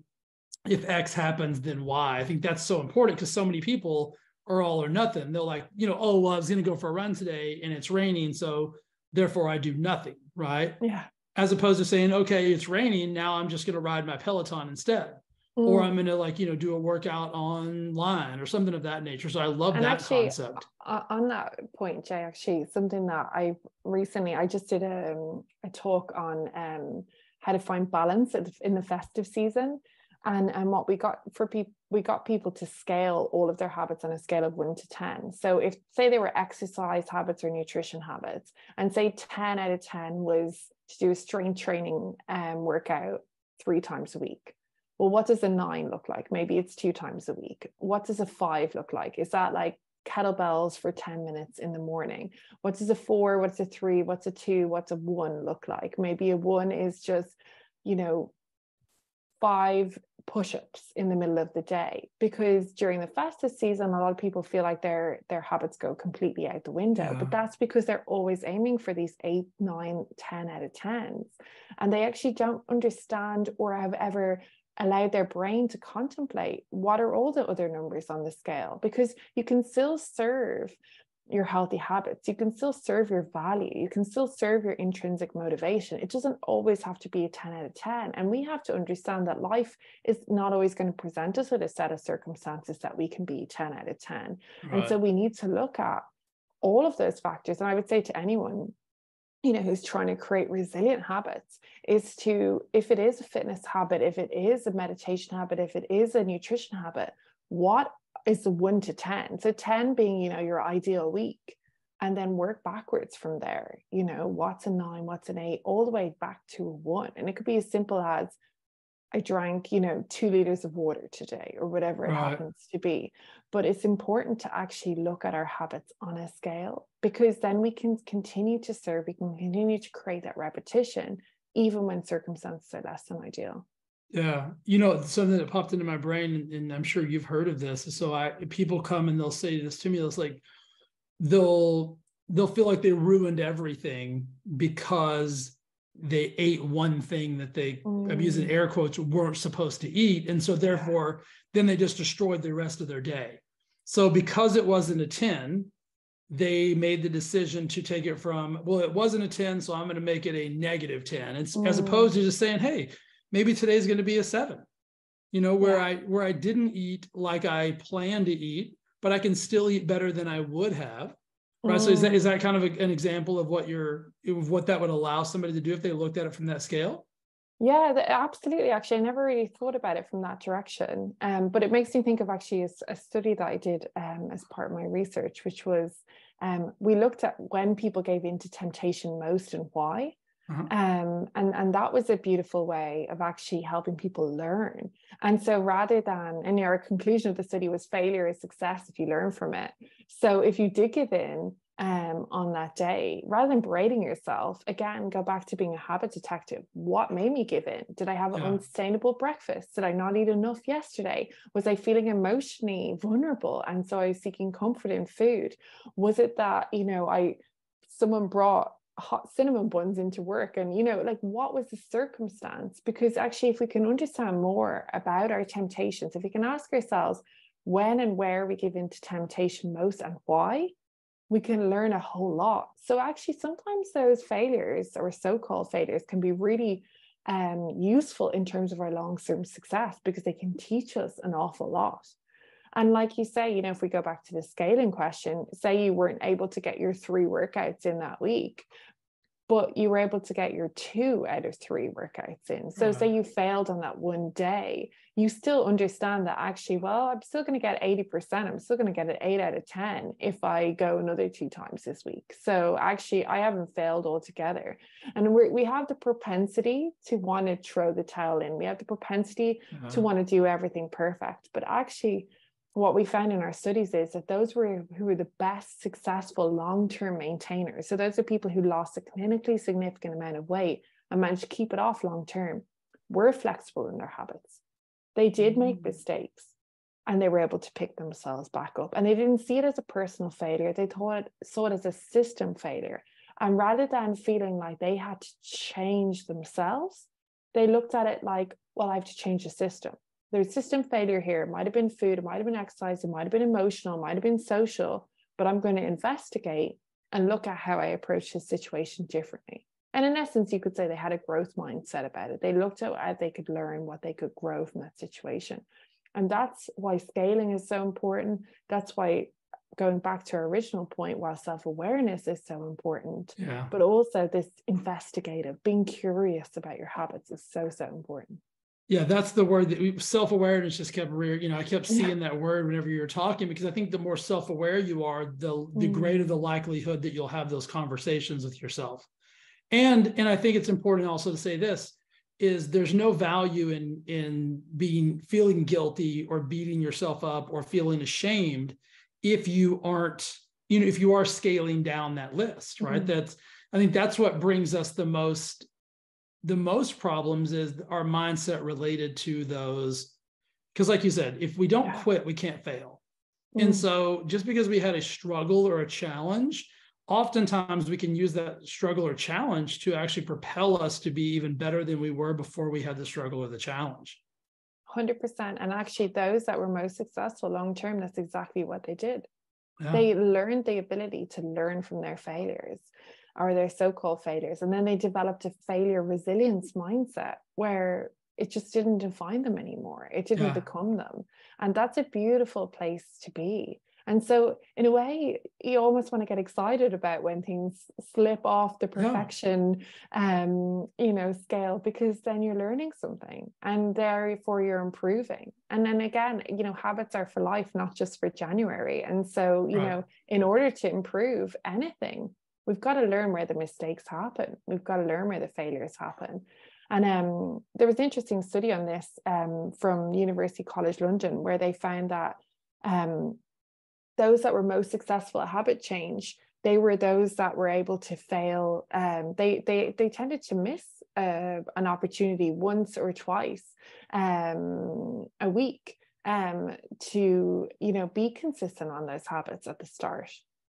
if X happens, then Y. I think that's so important because so many people are all or nothing. They're like, you know, oh, well, I was going to go for a run today and it's raining. So therefore I do nothing. Right. Yeah. As opposed to saying, okay, it's raining. Now I'm just going to ride my Peloton instead mm. or I'm going to like, you know, do a workout online or something of that nature. So I love and that actually, concept. On that point, Jay, actually, something that I recently, I just did a, a talk on um, how to find balance in the festive season. and and what we got for people we got people to scale all of their habits on a scale of 1 to 10 so if say they were exercise habits or nutrition habits and say 10 out of 10 was to do a strength training um, workout three times a week well what does a 9 look like? Maybe it's two times a week. What does a 5 look like? Is that like kettlebells for 10 minutes in the morning? What does a 4 what's a 3 what's a 2 what's a 1 look like? Maybe a 1 is just you know five push-ups in the middle of the day because during the fastest season a lot of people feel like their their habits go completely out the window yeah. but that's because they're always aiming for these eight nine ten out of tens. And they actually don't understand or have ever allowed their brain to contemplate what are all the other numbers on the scale because you can still serve your healthy habits. You can still serve your value. You can still serve your intrinsic motivation. It doesn't always have to be a 10 out of 10. And we have to understand that life is not always going to present us with a set of circumstances that we can be 10 out of 10. Right. And so we need to look at all of those factors. And I would say to anyone, you know, who's trying to create resilient habits is to, if it is a fitness habit, if it is a meditation habit, if it is a nutrition habit, what is the one to 10. So 10 being, you know, your ideal week and then work backwards from there. You know, what's a nine, what's an eight, all the way back to a one. And it could be as simple as I drank, you know, two liters of water today or whatever it right. happens to be. But it's important to actually look at our habits on a scale because then we can continue to serve, we can continue to create that repetition, even when circumstances are less than ideal. Yeah, you know something that popped into my brain, and I'm sure you've heard of this. So I people come and they'll say this to me. It's like they'll they'll feel like they ruined everything because they ate one thing that they mm. I'm using air quotes weren't supposed to eat, and so therefore then they just destroyed the rest of their day. So because it wasn't a ten, they made the decision to take it from well it wasn't a 10 so i'm going to make it a negative 10 it's mm. as opposed to just saying hey maybe today's going to be a seven you know where yeah. i where i didn't eat like i planned to eat but i can still eat better than i would have right so is that is that kind of a, an example of what you're of what that would allow somebody to do if they looked at it from that scale yeah absolutely actually i never really thought about it from that direction um, but it makes me think of actually a, a study that i did um, as part of my research which was um, we looked at when people gave in to temptation most and why uh-huh. Um, and, and that was a beautiful way of actually helping people learn. And so rather than, and our conclusion of the study was failure is success if you learn from it. So if you did give in um, on that day, rather than berating yourself, again, go back to being a habit detective. What made me give in? Did I have an yeah. unsustainable breakfast? Did I not eat enough yesterday? Was I feeling emotionally vulnerable? And so I was seeking comfort in food. Was it that, you know, I, someone brought hot cinnamon buns into work and you know like what was the circumstance because actually if we can understand more about our temptations if we can ask ourselves when and where we give into temptation most and why we can learn a whole lot. So actually sometimes those failures or so-called failures can be really um, useful in terms of our long-term success because they can teach us an awful lot. And like you say, you know, if we go back to the scaling question, say you weren't able to get your three workouts in that week, but you were able to get your two out of three workouts in. So, say mm-hmm. you failed on that one day, you still understand that actually, well, I'm still going to get 80%. I'm still going to get an eight out of 10 if I go another two times this week. So, actually, I haven't failed altogether. And we we have the propensity to want to throw the towel in, we have the propensity to mm-hmm. want to do everything perfect. But actually, what we found in our studies is that those were who were the best successful long-term maintainers. So those are people who lost a clinically significant amount of weight and managed to keep it off long term were flexible in their habits. They did make mm. mistakes and they were able to pick themselves back up. And they didn't see it as a personal failure. They thought saw it as a system failure. And rather than feeling like they had to change themselves they looked at it like well i have to change the system there's system failure here. It might have been food, it might have been exercise, it might have been emotional, it might have been social, but I'm going to investigate and look at how I approach this situation differently. And in essence, you could say they had a growth mindset about it. They looked at how they could learn, what they could grow from that situation. And that's why scaling is so important. That's why going back to our original point, while self awareness is so important, yeah. but also this investigative, being curious about your habits is so, so important. Yeah, that's the word that self awareness just kept rear. You know, I kept seeing that word whenever you were talking because I think the more self aware you are, the the mm. greater the likelihood that you'll have those conversations with yourself. And and I think it's important also to say this is there's no value in in being feeling guilty or beating yourself up or feeling ashamed if you aren't you know if you are scaling down that list right mm-hmm. that's i think that's what brings us the most the most problems is our mindset related to those because like you said if we don't yeah. quit we can't fail mm-hmm. and so just because we had a struggle or a challenge oftentimes we can use that struggle or challenge to actually propel us to be even better than we were before we had the struggle or the challenge 100% and actually those that were most successful long term that's exactly what they did yeah. they learned the ability to learn from their failures or their so-called failures and then they developed a failure resilience mindset where it just didn't define them anymore it didn't yeah. become them and that's a beautiful place to be and so, in a way, you almost want to get excited about when things slip off the perfection, yeah. um, you know, scale, because then you're learning something, and therefore you're improving. And then again, you know, habits are for life, not just for January. And so, you right. know, in order to improve anything, we've got to learn where the mistakes happen. We've got to learn where the failures happen. And um, there was an interesting study on this um, from University College London, where they found that um, those that were most successful at habit change they were those that were able to fail um, they they they tended to miss uh, an opportunity once or twice um, a week um, to you know be consistent on those habits at the start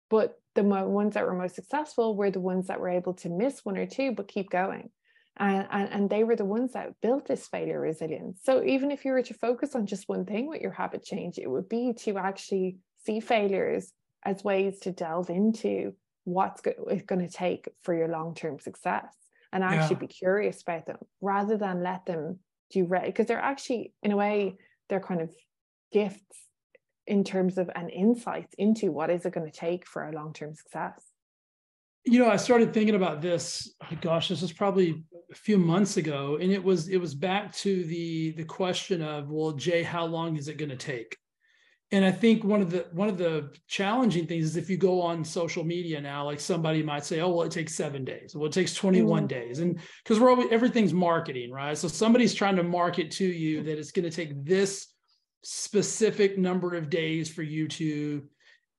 but the mo- ones that were most successful were the ones that were able to miss one or two but keep going and, and, and they were the ones that built this failure resilience so even if you were to focus on just one thing with your habit change it would be to actually see failures as ways to delve into what's it's going to take for your long-term success and actually yeah. be curious about them rather than let them do right because they're actually in a way they're kind of gifts in terms of an insight into what is it going to take for a long-term success? You know i started thinking about this oh gosh this was probably a few months ago and it was it was back to the the question of well jay how long is it going to take? And i think one of the one of the challenging things is if you go on social media now like somebody might say oh well it takes seven days. Well it takes 21 mm-hmm. days. And because we're always everything's marketing right? So somebody's trying to market to you that it's going to take this specific number of days for you to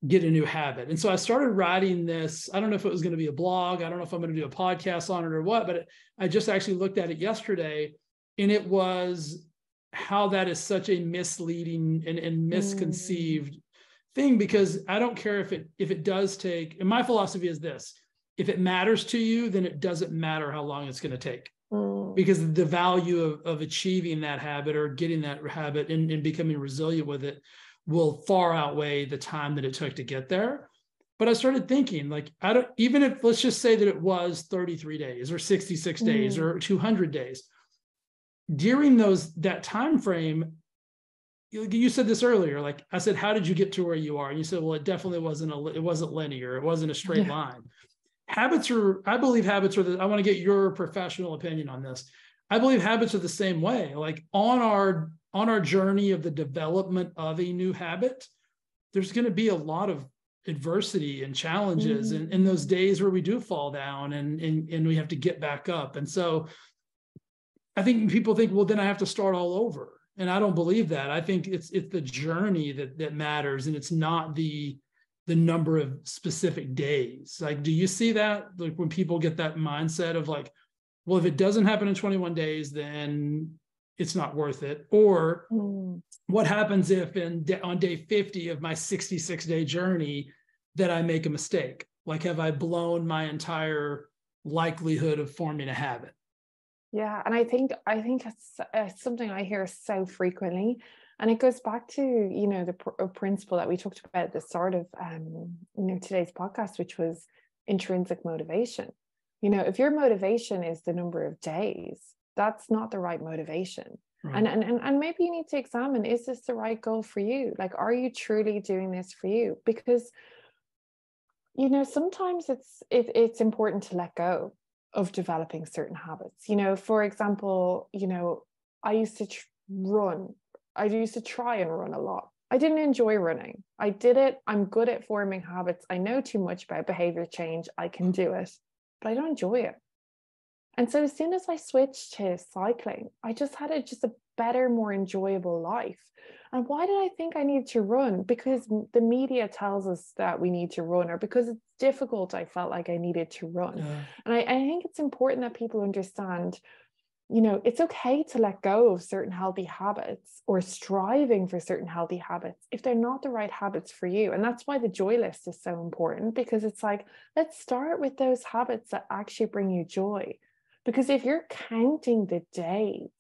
get a new habit. And so i started writing this. I don't know if it was going to be a blog. I don't know if i'm going to do a podcast on it or what but i just actually looked at it yesterday and it was how that is such a misleading and, and misconceived mm. thing because I don't care if it if it does take and my philosophy is this if it matters to you then it doesn't matter how long it's going to take mm. because the value of, of achieving that habit or getting that habit and, and becoming resilient with it will far outweigh the time that it took to get there but I started thinking like I don't even if let's just say that it was 33 days or 66 days mm. or 200 days during those that time frame you, you said this earlier like i said how did you get to where you are and you said well it definitely wasn't a it wasn't linear it wasn't a straight yeah. line habits are i believe habits are the, i want to get your professional opinion on this i believe habits are the same way like on our on our journey of the development of a new habit there's going to be a lot of adversity and challenges mm-hmm. and in those days where we do fall down and, and and we have to get back up and so I think people think, well, then I have to start all over. And I don't believe that. I think it's it's the journey that that matters and it's not the the number of specific days. Like, do you see that? Like when people get that mindset of like, well, if it doesn't happen in 21 days, then it's not worth it. Or mm. what happens if in on day 50 of my 66 day journey that I make a mistake? Like, have I blown my entire likelihood of forming a habit? Yeah, and I think I think it's, it's something I hear so frequently, and it goes back to you know the pr- uh, principle that we talked about at the start of um, you know today's podcast, which was intrinsic motivation. You know, if your motivation is the number of days, that's not the right motivation. Right. And, and and and maybe you need to examine: is this the right goal for you? Like, are you truly doing this for you? Because you know sometimes it's it, it's important to let go of developing certain habits. You know, for example, you know, I used to tr- run. I used to try and run a lot. I didn't enjoy running. I did it. I'm good at forming habits. I know too much about behavior change. I can do it, but I don't enjoy it. And so as soon as I switched to cycling, I just had a just a better, more enjoyable life. And why did I think I needed to run? Because the media tells us that we need to run, or because it's difficult, I felt like I needed to run. Yeah. And I, I think it's important that people understand you know, it's okay to let go of certain healthy habits or striving for certain healthy habits if they're not the right habits for you. And that's why the joy list is so important because it's like, let's start with those habits that actually bring you joy. Because if you're counting the days,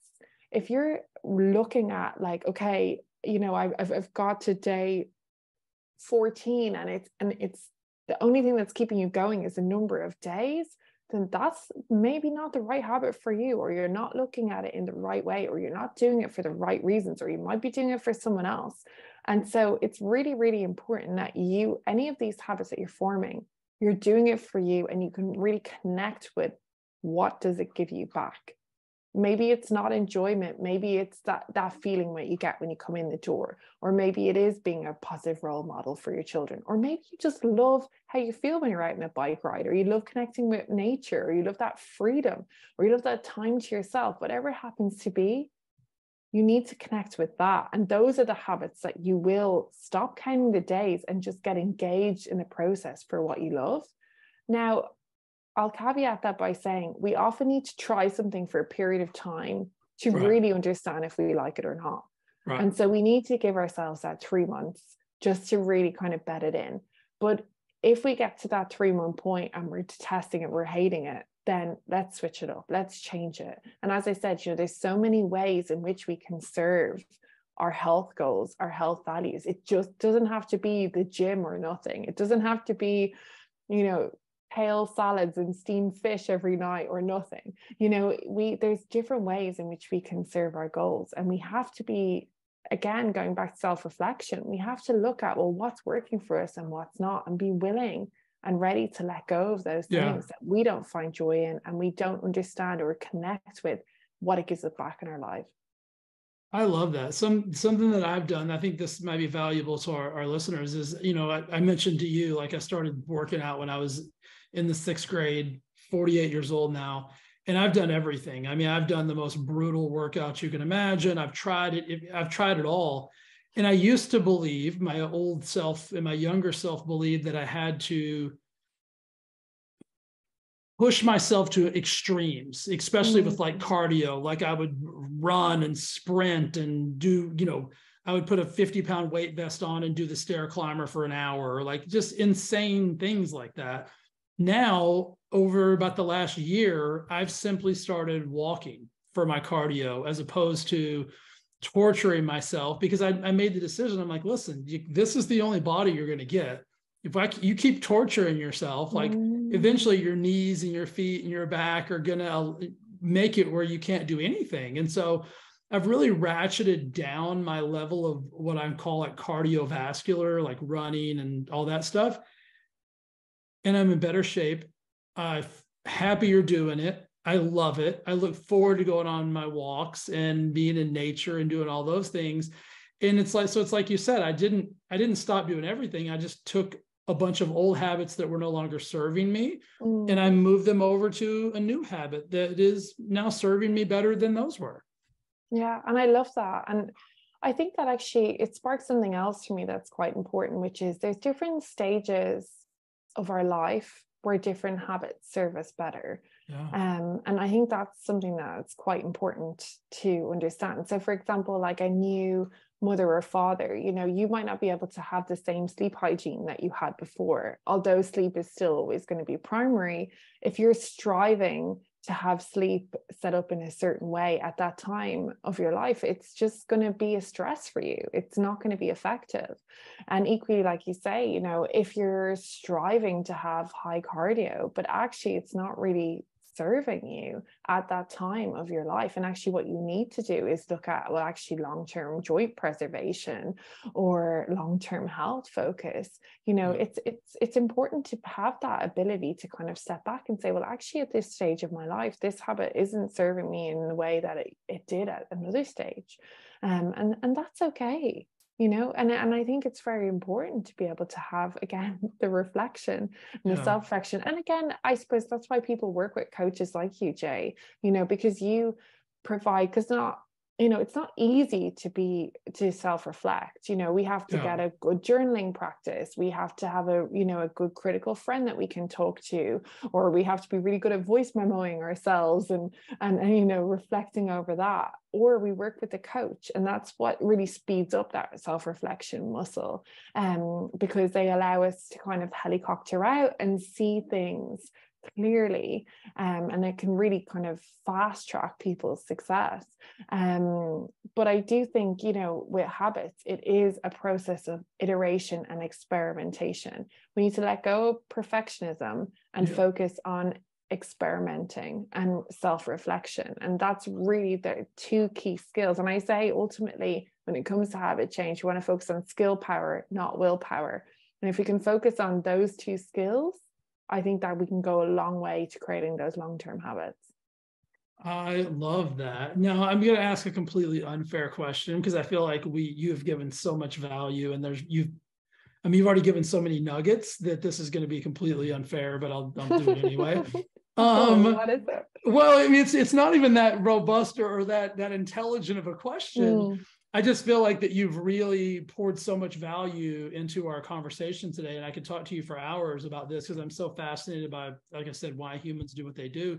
if you're looking at like, okay, you know, I've, I've got to day 14 and it's, and it's the only thing that's keeping you going is the number of days then that's maybe not the right habit for you, or you're not looking at it in the right way, or you're not doing it for the right reasons, or you might be doing it for someone else. And so it's really, really important that you, any of these habits that you're forming, you're doing it for you and you can really connect with what does it give you back maybe it's not enjoyment maybe it's that that feeling that you get when you come in the door or maybe it is being a positive role model for your children or maybe you just love how you feel when you're out on a bike ride or you love connecting with nature or you love that freedom or you love that time to yourself whatever happens to be you need to connect with that. And those are the habits that you will stop counting the days and just get engaged in the process for what you love. Now I'll caveat that by saying we often need to try something for a period of time to right. really understand if we like it or not. Right. And so we need to give ourselves that three months just to really kind of bed it in. But if we get to that three month point and we're testing it, we're hating it, then let's switch it up. Let's change it. And as I said, you know, there's so many ways in which we can serve our health goals, our health values. It just doesn't have to be the gym or nothing. It doesn't have to be, you know, kale salads and steamed fish every night or nothing you know we there's different ways in which we can serve our goals and we have to be again going back to self-reflection we have to look at well what's working for us and what's not and be willing and ready to let go of those yeah. things that we don't find joy in and we don't understand or connect with what it gives us back in our life I love that. Some something that I've done. I think this might be valuable to our, our listeners. Is you know I, I mentioned to you like I started working out when I was in the sixth grade, 48 years old now. And I've done everything. I mean, I've done the most brutal workouts you can imagine. I've tried it. I've tried it all. And I used to believe my old self and my younger self believed that I had to push myself to extremes, especially mm-hmm. with like mm-hmm. cardio. Like I would run and sprint and do, you know, I would put a 50 pound weight vest on and do the stair climber for an hour, or like just insane things like that now over about the last year i've simply started walking for my cardio as opposed to torturing myself because i, I made the decision. I'm like listen you, this is the only body you're going to get. If I, you keep torturing yourself like mm. eventually your knees and your feet and your back are going to make it where you can't do anything. And so I've really ratcheted down my level of what I call like cardiovascular, like running and all that stuff and I'm in better shape. I'm happier doing it. I love it. I look forward to going on my walks and being in nature and doing all those things. And it's like so it's like you said, I didn't I didn't stop doing everything. I just took a bunch of old habits that were no longer serving me mm. and I moved them over to a new habit that is now serving me better than those were. Yeah, and I love that. And I think that actually it sparks something else for me that's quite important, which is there's different stages of our life where different habits serve us better. Yeah. Um, and I think that's something that's quite important to understand. So, for example, like a new mother or father, you know, you might not be able to have the same sleep hygiene that you had before, although sleep is still always going to be primary. If you're striving to have sleep set up in a certain way at that time of your life, it's just going to be a stress for you. It's not going to be effective. And equally, like you say, you know, if you're striving to have high cardio, but actually it's not really serving you at that time of your life. And actually, what you need to do is look at, well, actually, long term joint preservation or long term health focus. You know, it's it's it's important to have that ability to kind of step back and say, well, actually, at this stage of my life, this habit isn't serving me in the way that it, it did at another stage. Um, and and that's okay you know and, and i think it's very important to be able to have again the reflection and the yeah. self-reflection and again i suppose that's why people work with coaches like you jay you know because you provide because not you know it's not easy to be to self-reflect you know we have to yeah. get a good journaling practice we have to have a you know a good critical friend that we can talk to or we have to be really good at voice memoing ourselves and and, and you know reflecting over that or we work with a coach and that's what really speeds up that self-reflection muscle um, because they allow us to kind of helicopter out and see things clearly um, and it can really kind of fast track people's success. Um, but i do think you know with habits it is a process of iteration and experimentation. We need to let go of perfectionism and yeah. focus on experimenting and self-reflection and that's really the two key skills. And i say ultimately when it comes to habit change you want to focus on skill power not willpower. And if we can focus on those two skills I think that we can go a long way to creating those long term habits. I love that. Now I'm going to ask a completely unfair question because I feel like we you have given so much value and there's you've I mean you've already given so many nuggets that this is going to be completely unfair, but I'll, I'll do it anyway. um, what is it? Well, I mean it's it's not even that robust or, or that that intelligent of a question. Mm. I just feel like that you've really poured so much value into our conversation today. And I could talk to you for hours about this because I'm so fascinated by, like I said, why humans do what they do.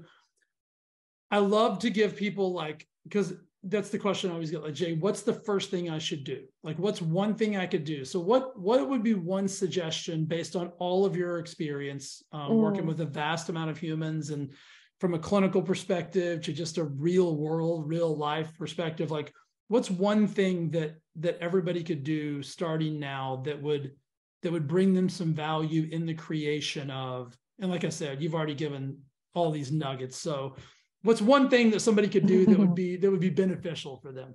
I love to give people like, because that's the question I always get like, Jay, what's the first thing I should do? Like, what's one thing I could do? So what, what would be one suggestion based on all of your experience um, mm. working with a vast amount of humans and from a clinical perspective to just a real world, real life perspective? Like, what's one thing that that everybody could do starting now that would that would bring them some value in the creation of and like i said you've already given all these nuggets. So what's one thing that somebody could do that would be that would be beneficial for them?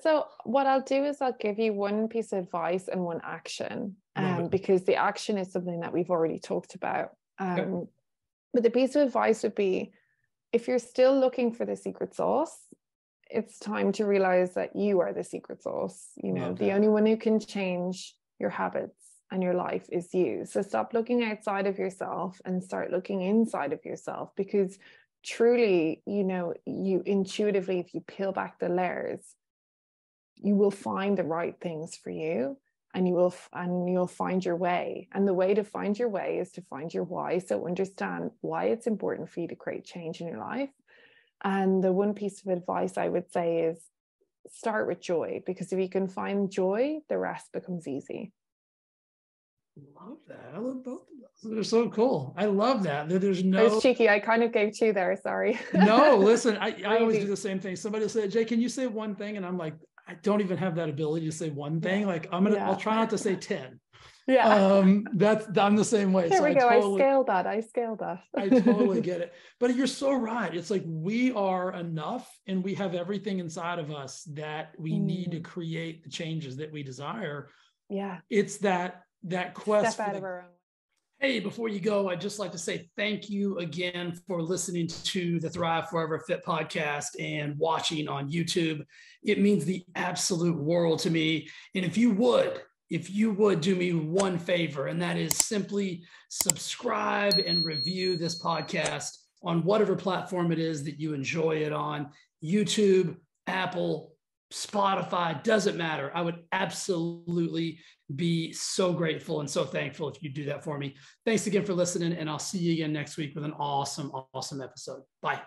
So what i'll do is i'll give you one piece of advice and one action um, because the action is something that we've already talked about. Um, okay. but the piece of advice would be if you're still looking for the secret sauce it's time to realize that you are the secret sauce. You know, okay. the only one who can change your habits and your life is you. So stop looking outside of yourself and start looking inside of yourself because truly, you know, you intuitively, if you peel back the layers, you will find the right things for you and you will and you'll find your way and the way to find your way is to find your why so understand why it's important for you to create change in your life and the one piece of advice I would say is start with joy because if you can find joy, the rest becomes easy. Love that. I love both of those. They're so cool. I love that. There's no. It's cheeky. I kind of gave two there. Sorry. no, listen. I, I always do the same thing. Somebody will say, "Jay, can you say one thing?" And I'm like, I don't even have that ability to say one thing. Like I'm gonna. Yeah. I'll try not to say ten. Yeah. Um, that's I'm the same way. There so we go. I, totally, I scaled that. I scaled that. I totally get it. But you're so right. It's like we are enough and we have everything inside of us that we mm. need to mm. create the changes that we desire. Yeah. It's that that quest. Step out the, of our own. Hey, before you go, I'd just like to say thank you again for listening to the Thrive Forever Fit podcast and watching on YouTube. It means the absolute world to me. And if you would, if you would do me one favor, and that is simply subscribe and review this podcast on whatever platform it is that you enjoy it on YouTube, Apple, Spotify, doesn't matter. I would absolutely be so grateful and so thankful if you do that for me. Thanks again for listening, and I'll see you again next week with an awesome, awesome episode. Bye.